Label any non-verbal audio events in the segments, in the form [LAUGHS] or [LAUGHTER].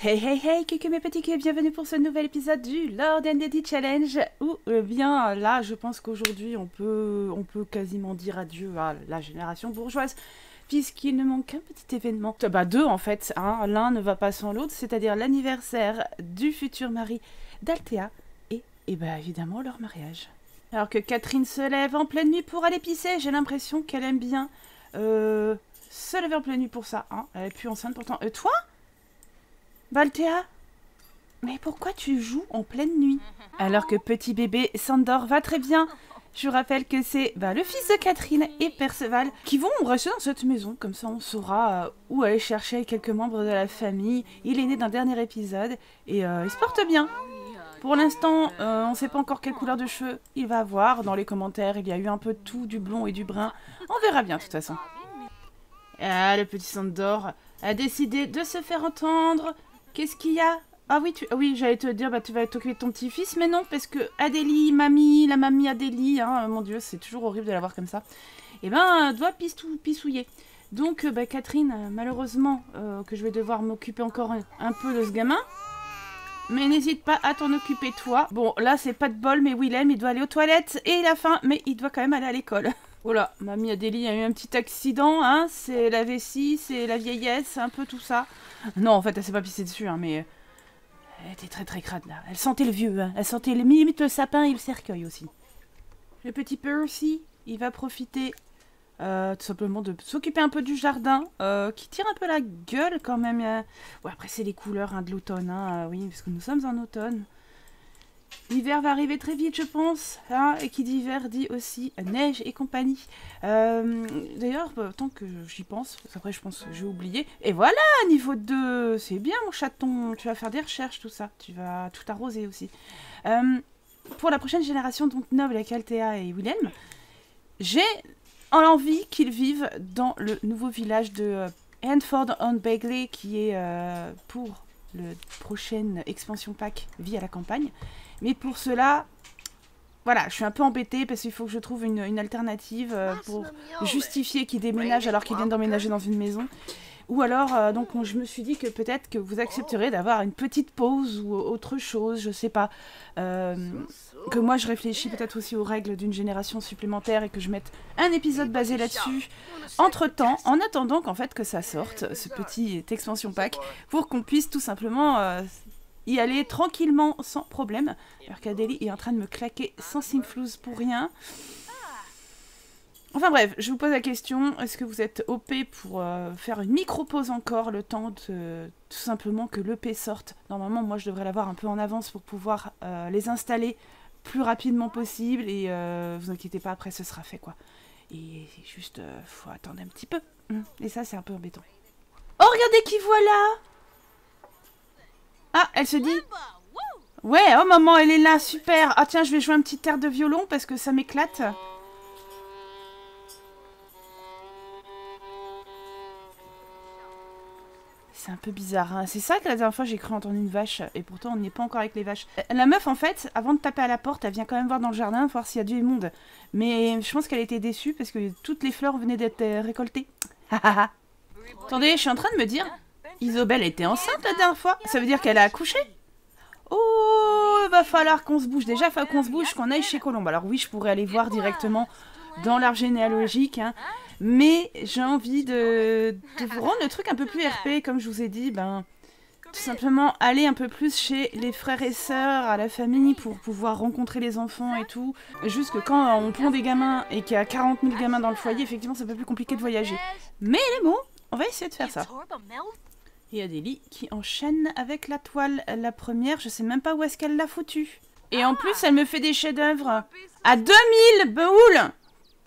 Hey hey hey, coucou mes petits culs, bienvenue pour ce nouvel épisode du Lord and Lady Challenge où eh bien là je pense qu'aujourd'hui on peut, on peut quasiment dire adieu à la génération bourgeoise puisqu'il ne manque qu'un petit événement. Bah deux en fait, hein. l'un ne va pas sans l'autre, c'est-à-dire l'anniversaire du futur mari d'Althea et, et bah évidemment leur mariage. Alors que Catherine se lève en pleine nuit pour aller pisser, j'ai l'impression qu'elle aime bien euh, se lever en pleine nuit pour ça. Hein. Elle est plus enceinte pourtant. Euh, toi? Balthea Mais pourquoi tu joues en pleine nuit [LAUGHS] Alors que petit bébé s'endort va très bien. Je vous rappelle que c'est bah, le fils de Catherine et Perceval qui vont rester dans cette maison. Comme ça, on saura euh, où aller chercher quelques membres de la famille. Il est né d'un dernier épisode et euh, il se porte bien. Pour l'instant, euh, on ne sait pas encore quelle couleur de cheveux il va avoir. Dans les commentaires, il y a eu un peu tout, du blond et du brun. On verra bien de toute façon. Ah, le petit Sandor a décidé de se faire entendre. Qu'est-ce qu'il y a? Ah oui, tu... oui j'allais te dire, bah, tu vas t'occuper de ton petit-fils, mais non, parce que Adélie, mamie, la mamie Adélie, hein, mon Dieu, c'est toujours horrible de la voir comme ça, eh ben, doit pistou, pissouiller. Donc, bah, Catherine, malheureusement, euh, que je vais devoir m'occuper encore un, un peu de ce gamin. Mais n'hésite pas à t'en occuper toi. Bon, là, c'est pas de bol, mais Willem, il doit aller aux toilettes et il a faim, mais il doit quand même aller à l'école. [LAUGHS] Voilà, mamie Adélie a eu un petit accident, hein, c'est la vessie, c'est la vieillesse, un peu tout ça. Non, en fait, elle s'est pas pissée dessus, hein, mais... Elle était très très crade, là. Elle sentait le vieux, hein. Elle sentait limite le sapin et le cercueil, aussi. Le petit Percy, il va profiter euh, tout simplement de s'occuper un peu du jardin, euh, qui tire un peu la gueule, quand même. Ouais, après, c'est les couleurs hein, de l'automne, hein, oui, parce que nous sommes en automne. L'hiver va arriver très vite, je pense. Hein, et qui dit hiver dit aussi neige et compagnie. Euh, D'ailleurs, bah, tant que j'y pense, après je pense que j'ai oublié. Et voilà, niveau 2, c'est bien mon chaton. Tu vas faire des recherches, tout ça. Tu vas tout arroser aussi. Euh, pour la prochaine génération, donc Noble avec Althea et Willem, j'ai envie qu'ils vivent dans le nouveau village de Hanford on Bagley, qui est euh, pour le prochaine expansion pack Vie à la campagne. Mais pour cela, voilà, je suis un peu embêtée parce qu'il faut que je trouve une, une alternative euh, pour justifier qu'ils déménagent alors qu'ils viennent d'emménager dans une maison. Ou alors, euh, donc, on- je me suis dit que peut-être que vous accepterez d'avoir une petite pause ou autre chose, je sais pas. Euh, que moi, je réfléchis peut-être aussi aux règles d'une génération supplémentaire et que je mette un épisode basé là-dessus. Entre-temps, en attendant qu'en fait que ça sorte, ce petit expansion pack, pour qu'on puisse tout simplement euh, y aller tranquillement sans problème. Alors qu'Adélie est en train de me claquer sans simflouz pour rien. Enfin bref, je vous pose la question, est-ce que vous êtes OP pour euh, faire une micro-pause encore le temps de tout simplement que l'EP sorte? Normalement, moi je devrais l'avoir un peu en avance pour pouvoir euh, les installer plus rapidement possible et euh, vous inquiétez pas, après ce sera fait quoi. Et juste, faut attendre un petit peu. Hum, Et ça, c'est un peu embêtant. Oh, regardez qui voilà Ah, elle se dit Ouais, oh maman, elle est là, super Ah tiens, je vais jouer un petit air de violon parce que ça m'éclate. C'est un peu bizarre. hein. C'est ça que la dernière fois j'ai cru entendre une vache et pourtant on n'est pas encore avec les vaches. Euh, La meuf en fait, avant de taper à la porte, elle vient quand même voir dans le jardin voir s'il y a du monde. Mais je pense qu'elle était déçue parce que toutes les fleurs venaient d'être euh, récoltées. Attendez, je suis en train de me dire, Isobel était enceinte la dernière fois. Ça veut dire qu'elle a accouché? Oh, il va falloir qu'on se bouge. Déjà, faut qu'on se bouge, qu'on aille chez Colombe. Alors oui, je pourrais aller voir directement dans l'arbre généalogique, hein. Mais j'ai envie de, de vous rendre le truc un peu plus RP, comme je vous ai dit, ben tout simplement aller un peu plus chez les frères et sœurs, à la famille, pour pouvoir rencontrer les enfants et tout. Juste que quand on pond des gamins et qu'il y a 40 000 gamins dans le foyer, effectivement, c'est un peu plus compliqué de voyager. Mais les mots, on va essayer de faire ça. Et Adélie qui enchaîne avec la toile. La première, je sais même pas où est-ce qu'elle l'a foutue. Et en plus, elle me fait des chefs-d'œuvre à 2000 boules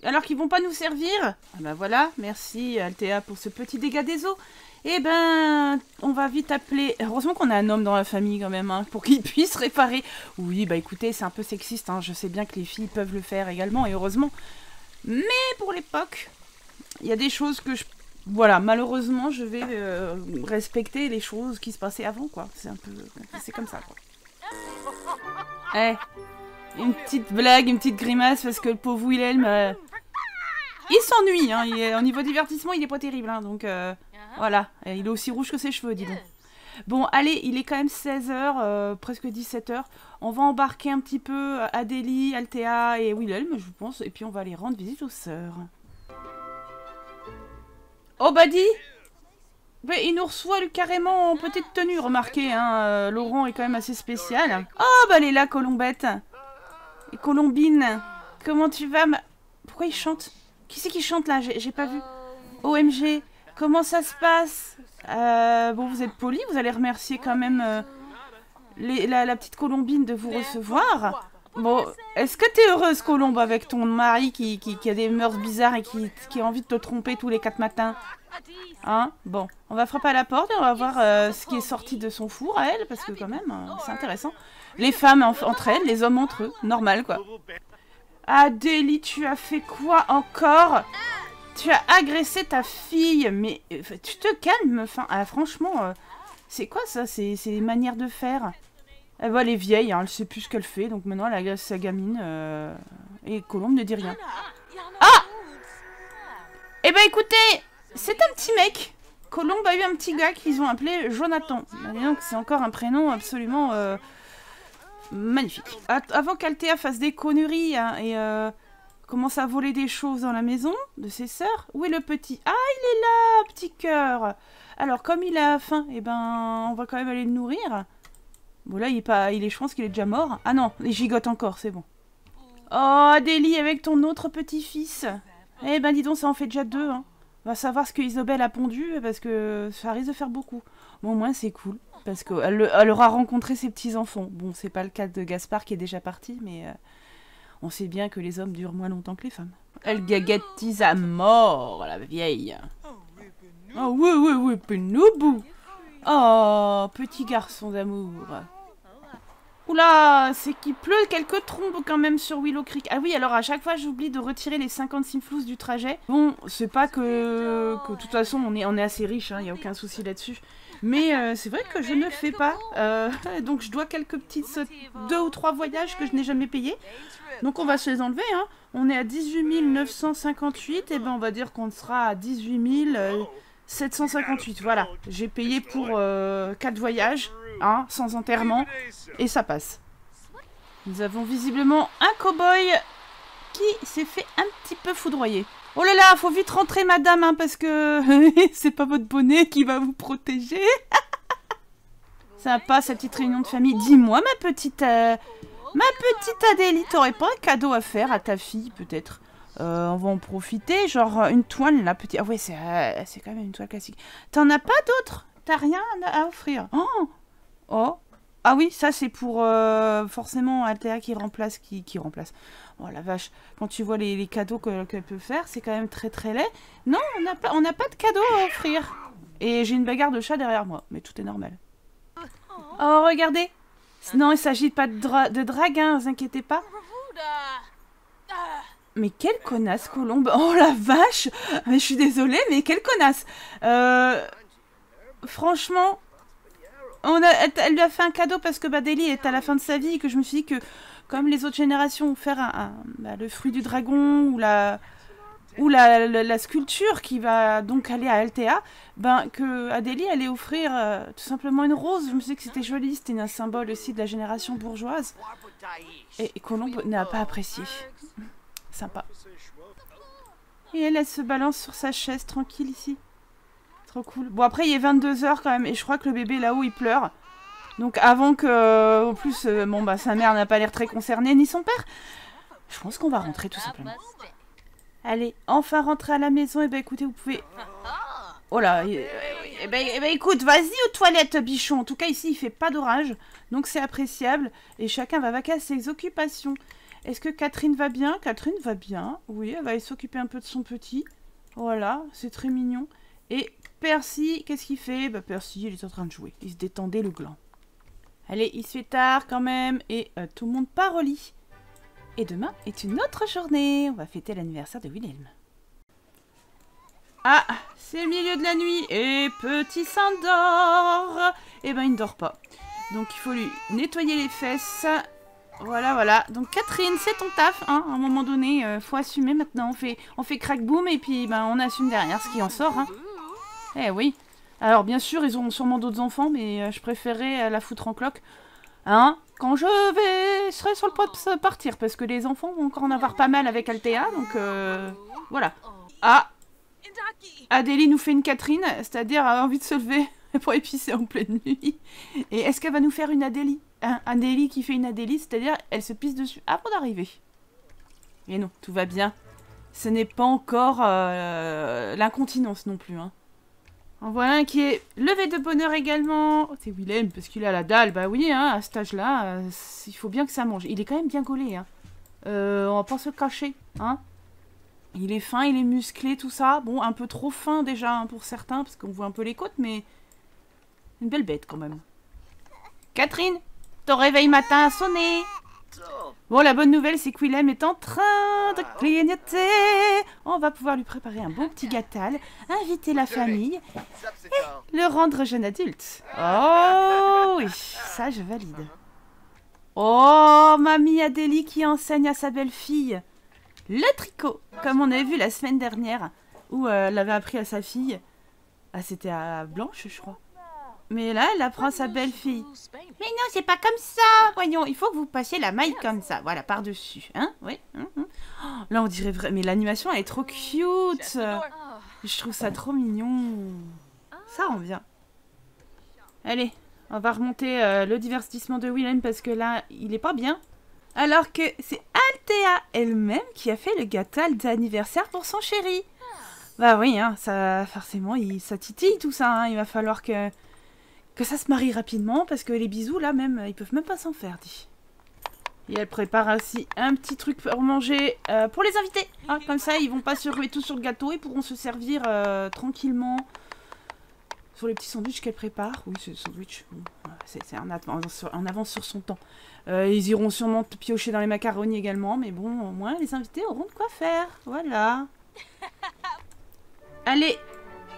alors qu'ils vont pas nous servir Ah bah voilà, merci Althea pour ce petit dégât des eaux. Eh ben, on va vite appeler... Heureusement qu'on a un homme dans la famille quand même, hein, pour qu'il [LAUGHS] puisse réparer. Oui, bah écoutez, c'est un peu sexiste, hein, je sais bien que les filles peuvent le faire également, et heureusement. Mais pour l'époque, il y a des choses que je... Voilà, malheureusement, je vais euh, respecter les choses qui se passaient avant, quoi. C'est un peu... C'est comme ça, quoi. Eh, une petite blague, une petite grimace, parce que le pauvre Wilhelm... euh, il s'ennuie, hein. il est- au niveau divertissement, il est pas terrible, hein, donc euh, voilà. Et il est aussi rouge que ses cheveux, dis donc. Bon, allez, il est quand même 16h, presque 17h. On va embarquer un petit peu Adélie, Althea et Wilhelm, je pense. Et puis on va aller rendre visite aux sœurs. Oh, Buddy mais il nous reçoit carrément en petite tenue, remarquez, hein, euh, Laurent est quand même assez spécial. Oh, bah elle est là, Colombette. Et Colombine, comment tu vas Pourquoi il chante? Qui c'est qui chante là J'ai pas vu. OMG, comment ça se passe euh, Bon, vous êtes poli, vous allez remercier quand même euh, la, petite Colombine de vous recevoir. Bon, est-ce que t'es heureuse, Colombe, avec ton mari qui, qui, a des mœurs bizarres et qui, qui a envie de te tromper tous les quatre matins Hein Bon, on va frapper à la porte et on va voir euh, ce qui est sorti de son four à elle, parce que quand même, euh, c'est intéressant. Les femmes entre elles, les hommes entre eux, normal quoi. Adélie, tu as fait quoi encore? Tu as agressé ta fille, mais euh, tu te calmes, ah, franchement, c'est quoi ça? C'est des manières de faire elle, elle est vieille, hein, elle sait plus ce qu'elle fait, donc maintenant elle agresse sa gamine, et Colombe ne dit rien. Ah Eh ben écoutez, c'est un petit mec. Colombe a eu un petit gars qu'ils ont appelé Jonathan. C'est encore un prénom absolument magnifique. avant qu'Althea fasse des conneries hein, et euh, commence à voler des choses dans la maison de ses sœurs, où est le petit? Ah, il est là, petit cœur Alors, comme il a faim, eh ben, on va quand même aller le nourrir. Bon, là, il est pas... Il est, je pense qu'il est déjà mort. Ah non, il gigote encore, c'est bon. Oh, Adélie, avec ton autre petit-fils. Eh ben, dis donc, ça en fait déjà deux, hein va savoir ce que a pondu parce que ça risque de faire beaucoup. Bon, au moins c'est cool parce qu'elle elle aura rencontré ses petits-enfants. Bon, c'est pas le cas de Gaspard qui est déjà parti, mais euh, on sait bien que les hommes durent moins longtemps que les femmes. Elle gagatise à mort, la vieille. Oh oui, oui, oui, Penoubou. Oh, petit garçon d'amour. Oula, c'est qu'il pleut quelques trombes quand même sur Willow Creek. Ah oui, alors à chaque fois j'oublie de retirer les 56 flous du trajet. Bon, c'est pas que, de toute façon on est, on est assez riche, il hein, n'y a aucun souci là-dessus. Mais euh, c'est vrai que je ne fais pas. Euh, [LAUGHS] donc je dois quelques petites deux ou trois voyages que je n'ai jamais payés. Donc on va se les enlever. Hein. On est à 18 958, et ben on va dire qu'on sera à 18 758. Voilà, j'ai payé pour 4 euh, voyages. Hein, sans enterrement, et ça passe. Nous avons visiblement un cow-boy qui s'est fait un petit peu foudroyer. Oh là là, faut vite rentrer madame, hein, parce que [LAUGHS] c'est pas votre bonnet qui va vous protéger. [LAUGHS] Sympa cette petite réunion de famille. Dis-moi ma petite... Euh, ma petite Adélie, t'aurais pas un cadeau à faire à ta fille peut-être? Euh, on va en profiter, genre une toile là, petit. Ah ouais, c'est euh, c'est quand même une toile classique. T'en as pas d'autres? T'as rien à offrir? Oh Oh ah oui, ça c'est pour euh, forcément Altea qui remplace, qui, remplace. Oh la vache, quand tu vois les, cadeaux qu'elle peut faire, c'est quand même très très laid. Non, on n'a pas, pas de cadeaux à offrir. Et j'ai une bagarre de chat derrière moi, mais tout est normal. Oh, regardez Non, il s'agit pas de, de drague, vous inquiétez pas. Mais quelle connasse, Colombe [LAUGHS] Oh la vache Mais je suis désolée, mais quelle connasse euh, Franchement, elle, lui a fait un cadeau parce que Badeli est à la fin de sa vie et que je me suis dit que, comme les autres générations ont fait un, bah, le fruit du dragon ou la ou la, sculpture qui va donc aller à Altea, ben que Adélie allait offrir euh, tout simplement une rose. Je me suis dit que c'était joli, c'était un symbole aussi de la génération bourgeoise. Et Colombe n'a pas apprécié. Et elle, se balance sur sa chaise tranquille ici. Trop cool. Bon, après, il est 22h quand même. Et je crois que le bébé, là-haut, il pleure. Donc, avant que... Euh, en plus, euh, bon, bah, sa mère n'a pas l'air très concernée, ni son père. Je pense qu'on va rentrer, tout simplement. Allez, enfin rentrer à la maison. Et eh ben, écoutez, vous pouvez... Oh là, eh ben, eh ben, écoute, vas-y aux toilettes, bichon. En tout cas, ici, il fait pas d'orage. Donc, c'est appréciable. Et chacun va vaquer à ses occupations. Est-ce que Catherine va bien? Catherine va bien. Oui, elle va s'occuper un peu de son petit. Voilà, c'est très mignon. Et Percy, qu'est-ce qu'il fait? Bah Percy, il est en train de jouer. Il se détendait le gland. Allez, il se fait tard quand même et euh, tout le monde part au lit. Et demain est une autre journée. On va fêter l'anniversaire de Wilhelm. Ah, c'est le milieu de la nuit et petit s'endort. Eh ben, il ne dort pas. Donc, il faut lui nettoyer les fesses. Voilà, voilà. Donc, Catherine, c'est ton taf. Hein. À un moment donné, euh, faut assumer maintenant. On fait, on fait crack boom et puis ben, on assume derrière ce qui en sort. Hein. Eh oui. Alors, bien sûr, ils auront sûrement d'autres enfants, mais euh, je préférais euh, la foutre en cloque. Hein Quand je vais... Je serai sur le point de partir, parce que les enfants vont encore en avoir pas mal avec Altea, donc euh, voilà. Ah Adélie nous fait une Catherine, c'est-à-dire a envie de se lever [LAUGHS] pour épicer en pleine nuit. Et est-ce qu'elle va nous faire une Adélie? Un Adélie qui fait une Adélie, c'est-à-dire elle se pisse dessus avant d'arriver. Et non, tout va bien. Ce n'est pas encore euh, l'incontinence non plus. Hein. En voilà un qui est levé de bonheur également. Oh, c'est Willem, parce qu'il a la dalle. Bah oui, hein, à cet âge-là, euh, il faut bien que ça mange. Il est quand même bien gaulé. Hein. Euh, on va pas se cacher. Hein. Il est fin, il est musclé, tout ça. Bon, un peu trop fin déjà hein, pour certains, parce qu'on voit un peu les côtes, mais... Une belle bête quand même. Catherine, ton réveil matin a sonné. Bon, la bonne nouvelle, c'est que Willem est en train de clignoter. On va pouvoir lui préparer un bon petit gâtal, inviter la famille et le rendre jeune adulte. Oh oui, ça je valide. Oh, mamie Adélie qui enseigne à sa belle-fille le tricot, comme on avait vu la semaine dernière, où euh, elle avait appris à sa fille. Ah, c'était à Blanche, je crois. Mais là, elle apprend sa belle-fille. Mais non, c'est pas comme ça Voyons, il faut que vous passiez la maille comme ça. Voilà, par-dessus. Hein Oui. Hein, hein. Oh, là, on dirait vraiment... Mais l'animation, elle est trop cute Je trouve ça trop mignon. Ça rend bien. Allez, on va remonter euh, le divertissement de Willem parce que là, il est pas bien. Alors que c'est Althea elle-même qui a fait le gâteau d'anniversaire pour son chéri. Bah oui, hein, ça, forcément, il, ça titille tout ça. Hein. Il va falloir que que ça se marie rapidement, parce que les bisous, là, même, ils peuvent même pas s'en faire, dit. Et elle prépare aussi un petit truc pour manger euh, pour les invités. Hein, comme ça, ils vont pas se ruer tout sur le gâteau, ils pourront se servir euh, tranquillement sur les petits sandwichs qu'elle prépare. Oui, c'est sandwich. c'est en, en, avance sur son temps. Euh, ils iront sûrement piocher dans les macaronis également, mais bon, au moins, les invités auront de quoi faire. Voilà. [LAUGHS] Allez,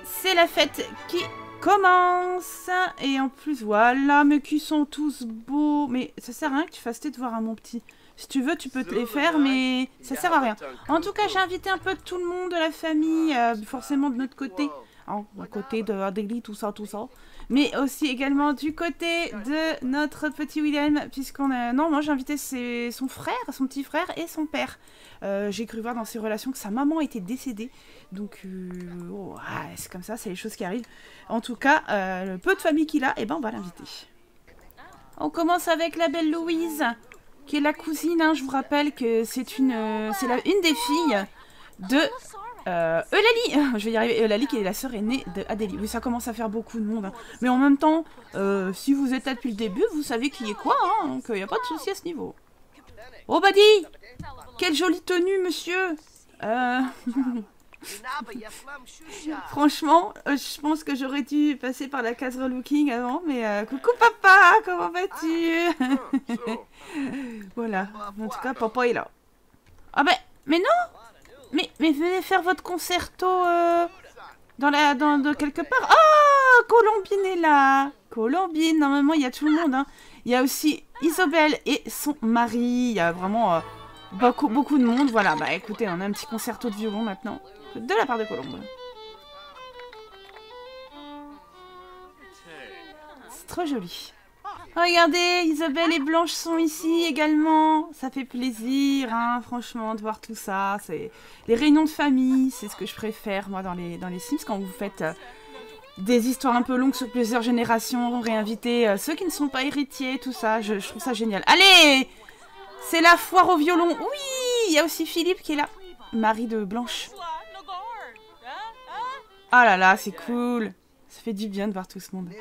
c'est la fête qui commence. Et en plus, voilà, mes culs sont tous beaux. Mais ça sert à rien que tu fasses tes devoirs à mon petit. Si tu veux, tu peux te les faire, mais ça sert à rien. En tout cas, j'ai invité un peu tout le monde de la famille, euh, forcément de notre côté. Hein, côté de Adélie, tout ça, tout ça. Mais aussi également du côté de notre petit William, puisqu'on a... Non, moi j'ai invité son frère, son petit frère et son père. Euh, j'ai cru voir dans ses relations que sa maman était décédée. Donc, euh, oh, ah, c'est comme ça, c'est les choses qui arrivent. En tout cas, euh, le peu de famille qu'il a, et eh ben, on va l'inviter. On commence avec la belle Louise, qui est la cousine. Hein. je vous rappelle que c'est une, c'est une des filles de Eulalie. [LAUGHS] Je vais y arriver. Eulalie, qui est la sœur aînée de Adélie. Oui, ça commence à faire beaucoup de monde. Hein. Mais en même temps, si vous êtes là depuis le début, vous savez qui est quoi. Hein, donc, il n'y a pas de souci à ce niveau. Oh, Buddy Quelle jolie tenue, monsieur euh... [LAUGHS] Franchement, euh, je pense que j'aurais dû passer par la case relooking avant, mais euh, coucou papa, comment vas-tu? [LAUGHS] Voilà, en tout cas, papa est là. Ah ben, mais non mais, mais venez faire votre concerto euh, dans la, dans, quelque part. Oh, Colombine est là Colombine, normalement, il y a tout le monde. Hein. Il y a aussi Isabelle et son mari. Il y a vraiment beaucoup, beaucoup de monde. Voilà, bah écoutez, on a un petit concerto de violon maintenant de la part de Colombe. C'est trop joli. Regardez, Isabelle et Blanche sont ici également. Ça fait plaisir, hein, franchement, de voir tout ça. C'est les réunions de famille, c'est ce que je préfère moi dans les dans les Sims quand vous faites euh, des histoires un peu longues sur plusieurs générations, réinviter euh, ceux qui ne sont pas héritiers, tout ça. Je, trouve ça génial. Allez, c'est la foire au violon. Oui, il y a aussi Philippe qui est là, mari de Blanche. Ah là là, c'est cool. Ça fait du bien de voir tout ce monde.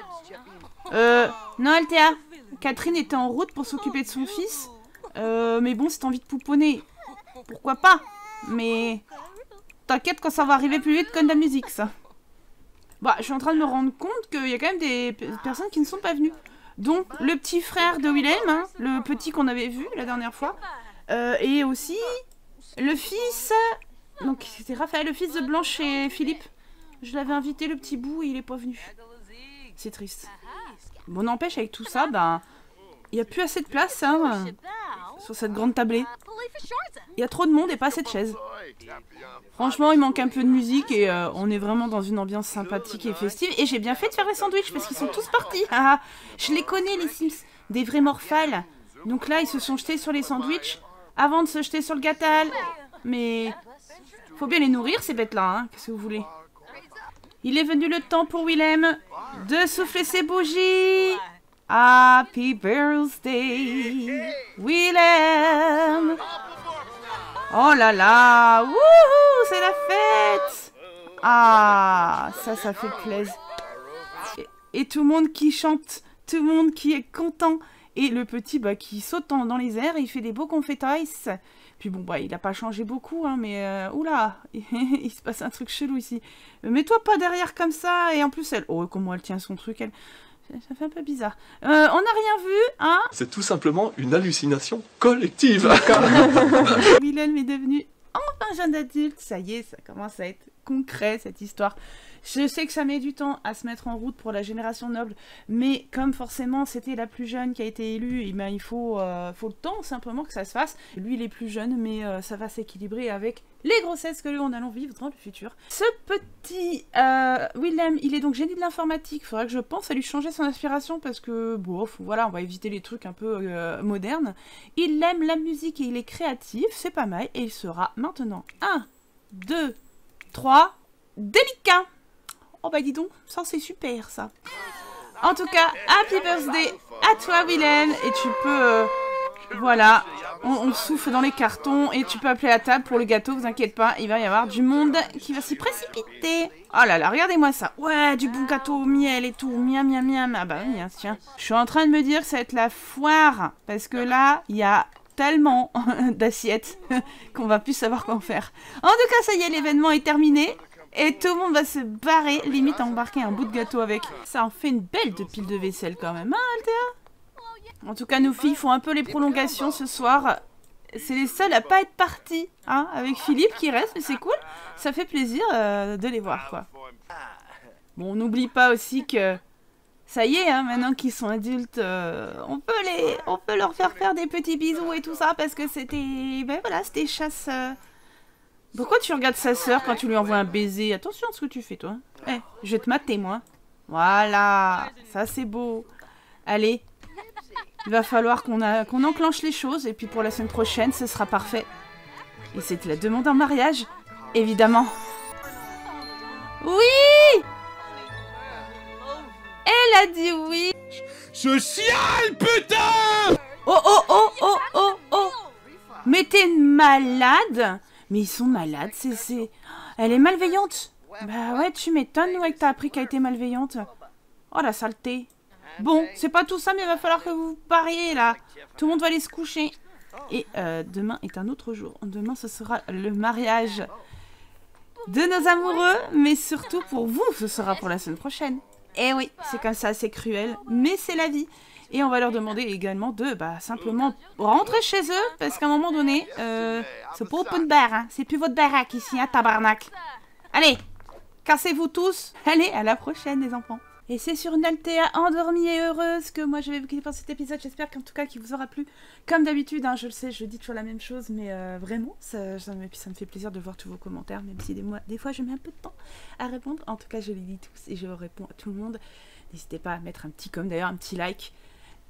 Euh, non, Althea. Catherine était en route pour s'occuper de son fils. Euh, mais bon, si t'as envie de pouponner, pourquoi pas? Mais t'inquiète quand ça va arriver plus vite que de la musique, ça. Bah, je suis en train de me rendre compte qu'il y a quand même des personnes qui ne sont pas venues. Donc, le petit frère de Willem, hein, le petit qu'on avait vu la dernière fois, euh, et aussi le fils... Donc, c'était Raphaël, le fils de Blanche et Philippe. Je l'avais invité le petit bout et il est pas venu. C'est triste. Bon, n'empêche, avec tout ça, ben, il n'y a plus assez de place hein, sur cette grande tablée. Il y a trop de monde et pas assez de chaises. Franchement, il manque un peu de musique et euh, on est vraiment dans une ambiance sympathique et festive. Et j'ai bien fait de faire les sandwichs parce qu'ils sont tous partis. [LAUGHS] Ah, je les connais, les Sims. Des vrais morphales. Donc là, ils se sont jetés sur les sandwichs avant de se jeter sur le gâtal. Mais faut bien les nourrir, ces bêtes-là. Hein. Qu'est-ce que vous voulez? Il est venu le temps pour Willem de souffler ses bougies. Happy birthday, Willem Oh là là Wouhou C'est la fête Ah Ça, ça fait plaisir. Et, tout le monde qui chante, tout le monde qui est content. Et le petit bah, qui saute dans, les airs, il fait des beaux confettis. Puis bon, bah, il n'a pas changé beaucoup, hein, mais euh, oula, [LAUGHS] il se passe un truc chelou ici. Mets-toi pas derrière comme ça, et en plus, elle... Oh, comment elle tient son truc, elle... Ça fait un peu bizarre. Euh, on n'a rien vu, hein C'est tout simplement une hallucination collective. [LAUGHS] [LAUGHS] Willem est devenu enfin jeune adulte. Ça y est, ça commence à être concret cette histoire. Je sais que ça met du temps à se mettre en route pour la génération noble, mais comme forcément c'était la plus jeune qui a été élue, eh ben, il faut, euh, faut le temps simplement que ça se fasse. Lui il est plus jeune, mais euh, ça va s'équilibrer avec les grossesses que nous allons vivre dans le futur. Ce petit euh, Willem, il est donc génie de l'informatique. Faudrait que je pense à lui changer son aspiration parce que, bon, voilà, on va éviter les trucs un peu modernes. Il aime la musique et il est créatif, c'est pas mal. Et il sera maintenant 1, 2, 3, délicat Oh bah dis donc, ça c'est super ça. En tout cas, happy birthday à toi Willem et tu peux... Euh, voilà, on, souffle dans les cartons et tu peux appeler à table pour le gâteau, vous inquiétez pas, il va y avoir du monde qui va s'y précipiter. Oh là là, regardez-moi ça. Ouais, du bon gâteau au miel et tout, miam miam miam. Ah bah oui, hein, tiens. Je suis en train de me dire que ça va être la foire parce que là, il y a tellement [LAUGHS] d'assiettes [LAUGHS] qu'on va plus savoir quoi faire. En tout cas, ça y est, l'événement est terminé. Et tout le monde va se barrer, limite à embarquer un bout de gâteau avec. Ça en fait une belle pile de vaisselle quand même, hein Althea En tout cas, nos filles font un peu les prolongations ce soir. C'est les seules à pas être parties, hein, avec Philippe qui reste, mais c'est cool. Ça fait plaisir euh, de les voir, quoi. Bon, on n'oublie pas aussi que ça y est, hein, maintenant qu'ils sont adultes, euh, on peut les, on peut leur faire faire des petits bisous et tout ça parce que c'était, ben voilà, c'était chasse. Euh, pourquoi tu regardes sa sœur quand tu lui envoies un baiser? Attention à ce que tu fais, toi. Eh, je vais te mater, moi. Voilà, ça c'est beau. Allez, il va falloir qu'on qu'on enclenche les choses, et puis pour la semaine prochaine, ce sera parfait. Et c'était la demande en mariage, évidemment. Oui Elle a dit oui Social, putain Oh, oh, oh, oh, oh, oh Mais t'es malade? Mais ils sont malades, c'est... Elle est malveillante Bah ouais, tu m'étonnes, ouais, que t'as appris qu'elle était malveillante. Oh, la saleté Bon, c'est pas tout ça, mais il va falloir que vous pariez, là. Tout le monde va aller se coucher. Et euh, demain est un autre jour. Demain, ce sera le mariage de nos amoureux, mais surtout pour vous, ce sera pour la semaine prochaine. Eh oui, c'est comme ça, c'est cruel, mais c'est la vie. Et on va leur demander également de bah, simplement rentrer chez eux, parce qu'à un moment donné, euh, c'est pas open bar, hein. c'est plus votre baraque ici, hein, tabarnak. Allez, cassez-vous tous. Allez, à la prochaine les enfants. Et c'est sur une Altea endormie et heureuse que moi je vais vous quitter pour cet épisode. J'espère qu'en tout cas qu'il vous aura plu. Comme d'habitude, hein, je le sais, je dis toujours la même chose, mais euh, vraiment, ça, ça, me, ça me fait plaisir de voir tous vos commentaires, même si des, fois je mets un peu de temps à répondre. En tout cas, je les lis tous et je réponds à tout le monde. N'hésitez pas à mettre un petit comme d'ailleurs, un petit like.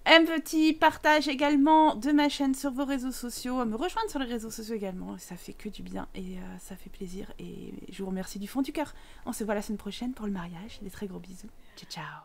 Un petit partage également de ma chaîne sur vos réseaux sociaux, à me rejoindre sur les réseaux sociaux également, ça fait que du bien et euh, ça fait plaisir et je vous remercie du fond du cœur. On se voit la semaine prochaine pour le mariage, des très gros bisous, ciao ciao.